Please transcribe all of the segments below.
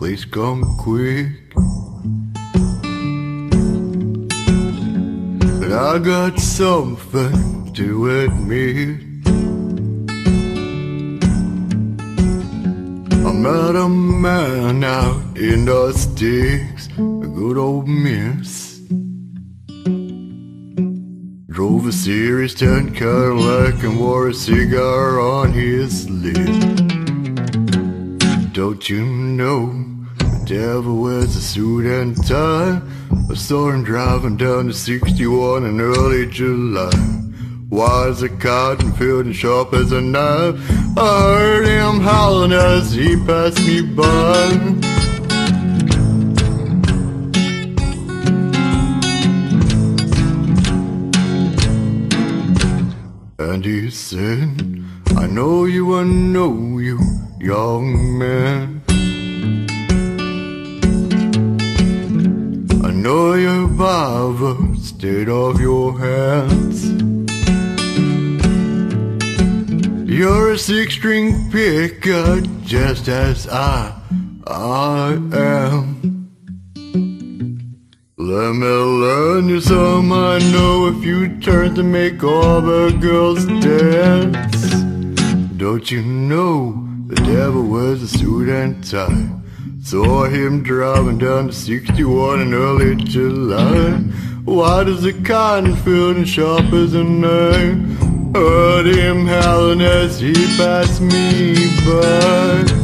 please come quick. But I got something to admit. I met a man out in the sticks, a good old miss. Drove a series 10 Cadillac and wore a cigar on his lip. Don't you know the devil wears a suit and tie? I saw him driving down the 61 in early July. Wide as a cotton field and sharp as a knife. I heard him howling as he passed me by. And he said, I know you, I know you, young man. I know your Bible stayed off your hands. You're a six string picker, just as I, I am. Let me learn you some I know if you turn to make all the girls dance. Don't you know the devil wears a suit and tie? Saw him driving down the 61 in early July. Wide as a cotton field and sharp as a knife. Heard him howling as he passed me by.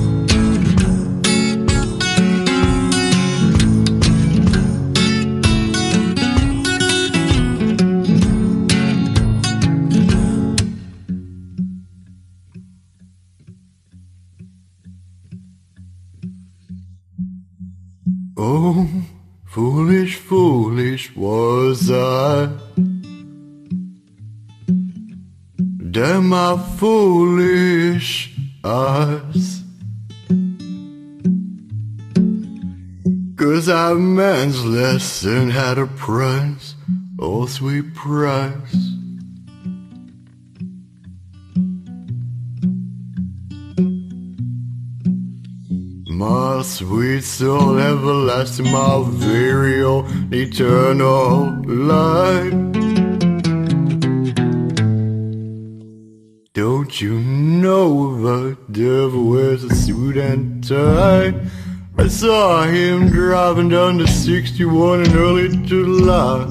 Oh, foolish, foolish was I. Damn my foolish eyes. Cause our man's lesson had a price, oh sweet price. My sweet soul, everlasting, my very own eternal life. Don't you know the devil wears a suit and tie? I saw him driving down the 61 in early July.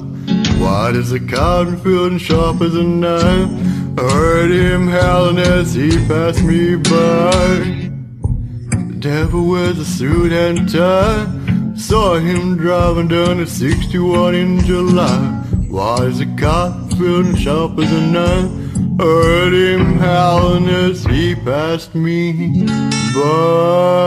Wide as a cotton field and sharp as a knife. I heard him howling as he passed me by. Devil wears a suit and tie. Saw him driving down the 61 in July. Wide as a field and sharp as a knife. Heard him howling as he passed me by.